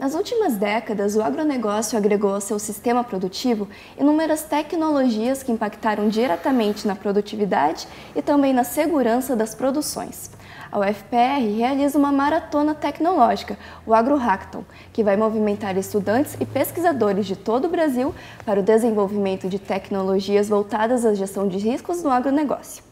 Nas últimas décadas, o agronegócio agregou ao seu sistema produtivo inúmeras tecnologias que impactaram diretamente na produtividade e também na segurança das produções. A UFPR realiza uma maratona tecnológica, o AgroHackathon, que vai movimentar estudantes e pesquisadores de todo o Brasil para o desenvolvimento de tecnologias voltadas à gestão de riscos no agronegócio.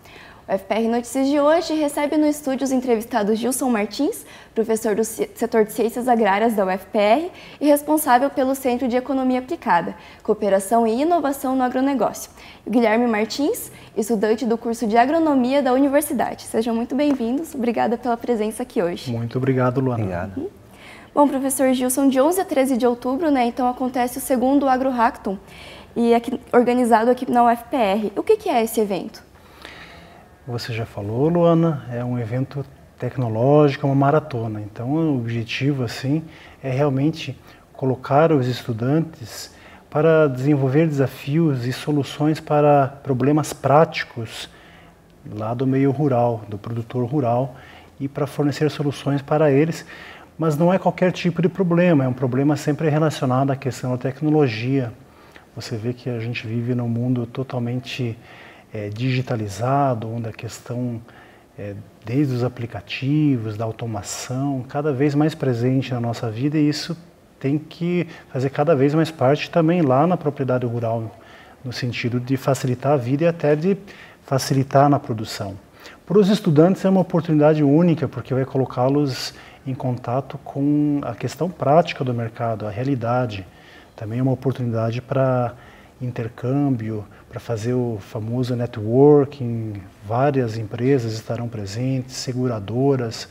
O FPR Notícias de hoje recebe no estúdio os entrevistados Gilson Martins, professor do setor de Ciências Agrárias da UFPR e responsável pelo Centro de Economia Aplicada, Cooperação e Inovação no Agronegócio, e Guilherme Martins, estudante do curso de Agronomia da Universidade. Sejam muito bem-vindos, obrigada pela presença aqui hoje. Muito obrigado, Luana. Obrigado. Uhum. Bom, professor Gilson, de 11 a 13 de outubro, né, então acontece o segundo AgroHackathon, e aqui, organizado aqui na UFPR. O que, que é esse evento? Você já falou, Luana, é um evento tecnológico, é uma maratona. Então, o objetivo assim é realmente colocar os estudantes para desenvolver desafios e soluções para problemas práticos lá do meio rural, do produtor rural e para fornecer soluções para eles. Mas não é qualquer tipo de problema, é um problema sempre relacionado à questão da tecnologia. Você vê que a gente vive num mundo totalmente é, digitalizado, onde a questão, é, desde os aplicativos, da automação, cada vez mais presente na nossa vida e isso tem que fazer cada vez mais parte também lá na propriedade rural, no sentido de facilitar a vida e até de facilitar na produção. Para os estudantes é uma oportunidade única, porque vai colocá-los em contato com a questão prática do mercado, a realidade. Também é uma oportunidade para intercâmbio, para fazer o famoso networking. Várias empresas estarão presentes, seguradoras,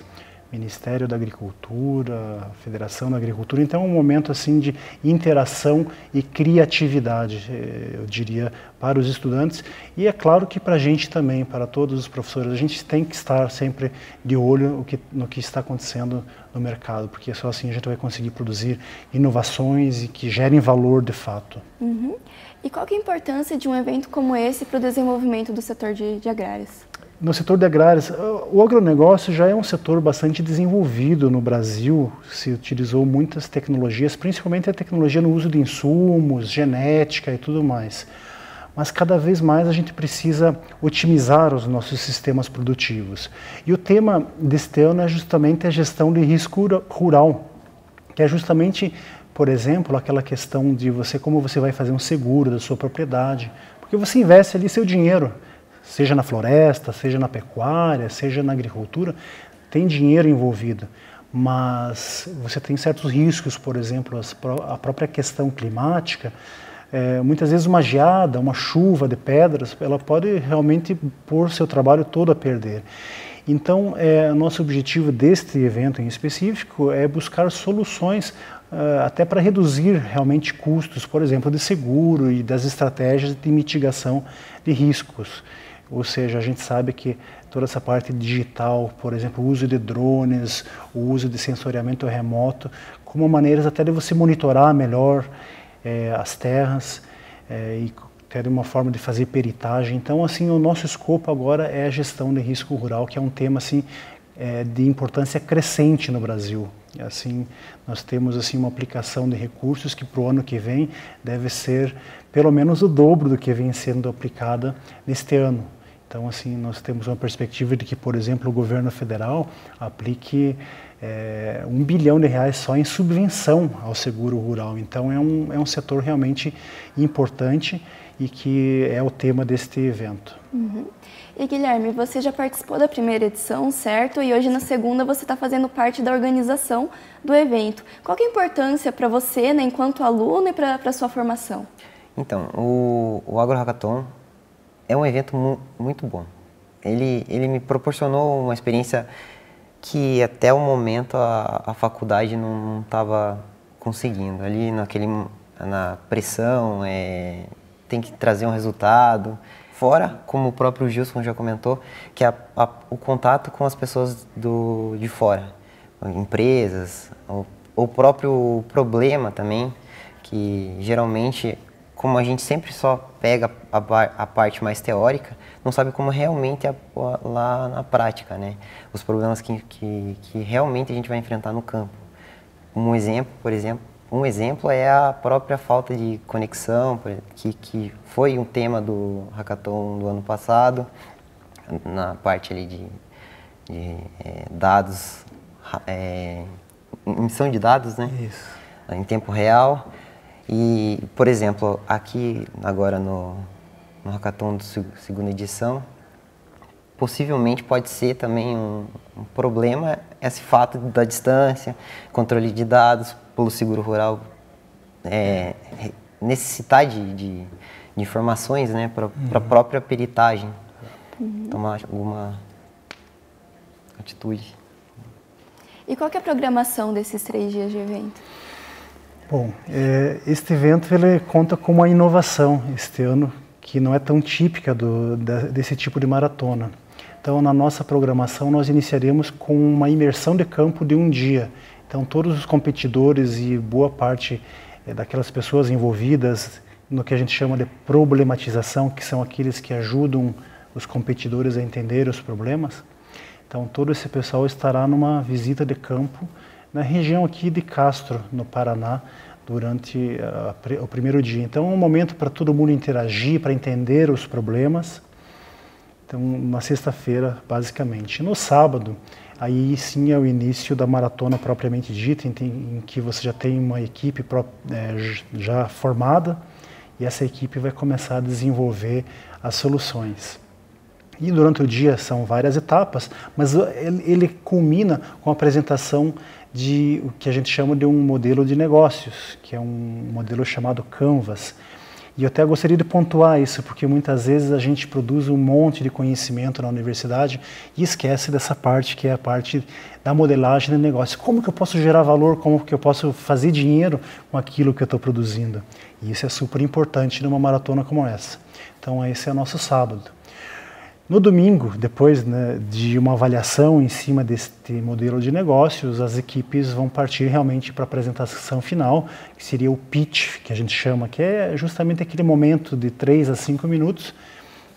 Ministério da Agricultura, Federação da Agricultura. Então é um momento assim de interação e criatividade, eh, eu diria, para os estudantes. E é claro que para a gente também, para todos os professores, a gente tem que estar sempre de olho no que, no que está acontecendo no mercado, porque só assim a gente vai conseguir produzir inovações e que gerem valor de fato. Uhum. E qual é a importância de um evento como esse para o desenvolvimento do setor de, de agrárias? No setor de agrárias, o agronegócio já é um setor bastante desenvolvido no Brasil. Se utilizou muitas tecnologias, principalmente a tecnologia no uso de insumos, genética e tudo mais. Mas cada vez mais a gente precisa otimizar os nossos sistemas produtivos. E o tema deste ano é justamente a gestão de risco rural, que é justamente por exemplo, aquela questão de você como você vai fazer um seguro da sua propriedade, porque você investe ali seu dinheiro, seja na floresta, seja na pecuária, seja na agricultura, tem dinheiro envolvido, mas você tem certos riscos, por exemplo, a própria questão climática, é, muitas vezes uma geada, uma chuva de pedras, ela pode realmente pôr seu trabalho todo a perder. Então, é, nosso objetivo deste evento em específico é buscar soluções uh, até para reduzir realmente custos, por exemplo, de seguro e das estratégias de mitigação de riscos. Ou seja, a gente sabe que toda essa parte digital, por exemplo, o uso de drones, o uso de sensoriamento remoto, como maneiras até de você monitorar melhor eh, as terras eh, e ter uma forma de fazer peritagem. Então, assim, o nosso escopo agora é a gestão de risco rural, que é um tema assim eh, de importância crescente no Brasil. Assim, nós temos assim uma aplicação de recursos que para o ano que vem deve ser pelo menos o dobro do que vem sendo aplicada neste ano. Então, assim, nós temos uma perspectiva de que, por exemplo, o governo federal aplique é, um bilhão de reais só em subvenção ao seguro rural. Então, é um, é um setor realmente importante e que é o tema deste evento. Uhum. E Guilherme, você já participou da primeira edição, certo? E hoje na segunda você está fazendo parte da organização do evento. Qual é a importância para você, né, enquanto aluno, e para a sua formação? Então, o, o Agro Hackathon é um evento mu muito bom. Ele, ele me proporcionou uma experiência que até o momento a, a faculdade não estava conseguindo. Ali naquele, na pressão, é, tem que trazer um resultado. Fora, como o próprio Gilson já comentou, que a, a, o contato com as pessoas do, de fora, empresas, o, o próprio problema também, que geralmente, como a gente sempre só pega a, a parte mais teórica, não sabe como realmente é lá na prática, né? Os problemas que, que, que realmente a gente vai enfrentar no campo. um exemplo, por exemplo, um exemplo é a própria falta de conexão, que, que foi um tema do hackathon do ano passado, na parte ali de, de é, dados, é, emissão de dados, né? Isso. Em tempo real. E, por exemplo, aqui agora no, no hackathon do segunda edição, possivelmente pode ser também um, um, problema esse fato da distância, controle de dados pelo seguro rural, é, necessitar de, de, de, informações né, para uhum. a própria peritagem, uhum. tomar alguma atitude. E qual é a programação desses três dias de evento? Bom, é, este evento ele conta com uma inovação este ano que não é tão típica do, desse tipo de maratona. Então, na nossa programação, nós iniciaremos com uma imersão de campo de um dia. Então, todos os competidores e boa parte é, daquelas pessoas envolvidas no que a gente chama de problematização, que são aqueles que ajudam os competidores a entender os problemas. Então, todo esse pessoal estará numa visita de campo na região aqui de Castro, no Paraná, durante uh, o primeiro dia. Então, é um momento para todo mundo interagir, para entender os problemas então, uma sexta-feira, basicamente. No sábado, aí sim é o início da maratona propriamente dita, em, que você já tem uma equipe é, já formada e essa equipe vai começar a desenvolver as soluções. E durante o dia são várias etapas, mas ele, ele culmina com a apresentação de o que a gente chama de um modelo de negócios, que é um modelo chamado Canvas, e eu até gostaria de pontuar isso, porque muitas vezes a gente produz um monte de conhecimento na universidade e esquece dessa parte que é a parte da modelagem do negócio. Como que eu posso gerar valor, como que eu posso fazer dinheiro com aquilo que eu estou produzindo? E isso é super importante numa maratona como essa. Então esse é o nosso sábado. No domingo, depois né, de uma avaliação em cima deste modelo de negócios, as equipes vão partir realmente para a apresentação final, que seria o pitch, que a gente chama, que é justamente aquele momento de 3 a 5 minutos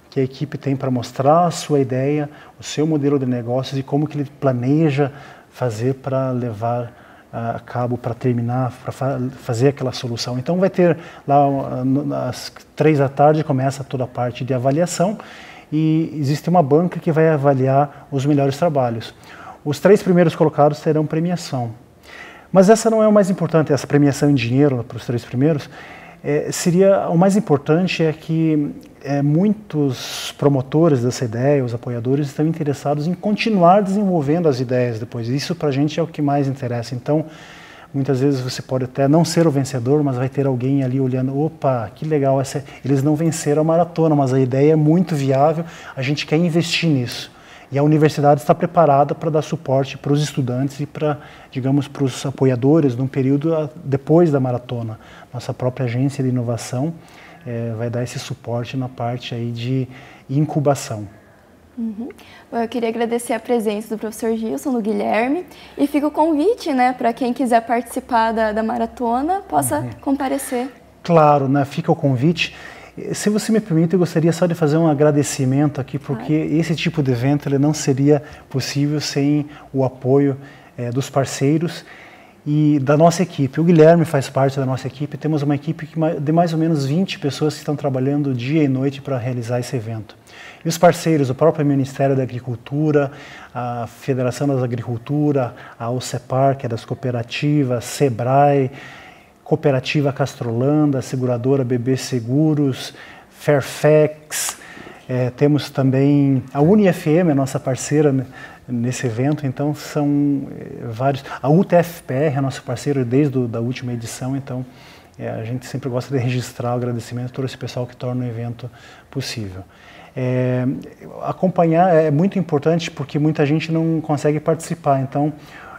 que a equipe tem para mostrar a sua ideia, o seu modelo de negócios e como que ele planeja fazer para levar a cabo, para terminar, para fa fazer aquela solução. Então vai ter lá às três da tarde começa toda a parte de avaliação e existe uma banca que vai avaliar os melhores trabalhos. Os três primeiros colocados terão premiação. Mas essa não é o mais importante, essa premiação em dinheiro para os três primeiros. É, seria o mais importante é que é, muitos promotores dessa ideia, os apoiadores, estão interessados em continuar desenvolvendo as ideias depois. Isso para a gente é o que mais interessa. Então, Muitas vezes você pode até não ser o vencedor, mas vai ter alguém ali olhando, opa, que legal, essa... eles não venceram a maratona, mas a ideia é muito viável, a gente quer investir nisso. E a universidade está preparada para dar suporte para os estudantes e para, digamos, para os apoiadores num período depois da maratona. Nossa própria agência de inovação é, vai dar esse suporte na parte aí de incubação. Uhum. Bom, eu queria agradecer a presença do professor Gilson, do Guilherme, e fica o convite, né, para quem quiser participar da, da maratona, possa uhum. comparecer. Claro, né, fica o convite. Se você me permite, eu gostaria só de fazer um agradecimento aqui, porque claro. esse tipo de evento ele não seria possível sem o apoio é, dos parceiros e da nossa equipe. O Guilherme faz parte da nossa equipe, temos uma equipe de mais ou menos 20 pessoas que estão trabalhando dia e noite para realizar esse evento. E os parceiros, o próprio Ministério da Agricultura, a Federação das Agricultura, a OCEPAR, que é das cooperativas, SEBRAE, Cooperativa Castrolanda, Seguradora BB Seguros, Fairfax, é, temos também a UniFM, a nossa parceira nesse evento, então são é, vários. A UTFPR é nosso parceiro desde a da última edição, então é, a gente sempre gosta de registrar o agradecimento a todo esse pessoal que torna o evento possível. É, acompanhar é muito importante porque muita gente não consegue participar. Então,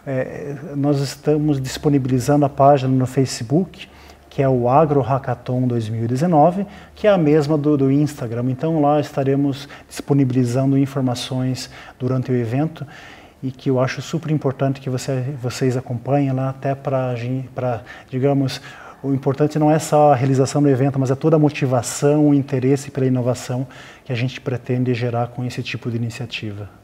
é, nós estamos disponibilizando a página no Facebook, que é o Agro Hackathon 2019, que é a mesma do, do Instagram. Então, lá estaremos disponibilizando informações durante o evento e que eu acho super importante que você, vocês acompanhem lá, até para, digamos, o importante não é só a realização do evento, mas é toda a motivação, o interesse pela inovação que a gente pretende gerar com esse tipo de iniciativa.